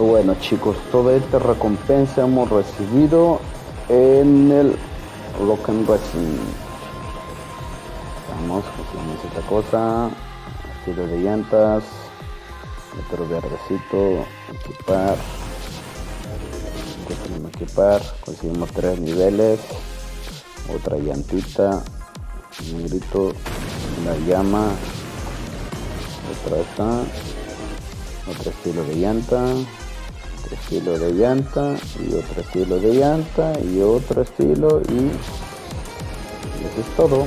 Bueno chicos, toda esta recompensa hemos recibido en el Rock and Racing. Vamos, conseguimos esta cosa. Estilo de llantas. Otro verdecito. Equipar. tenemos equipar. Conseguimos tres niveles. Otra llantita. Un grito. Una llama. Otra esta. Otro estilo de llanta estilo de llanta y otro estilo de llanta y otro estilo y eso es todo.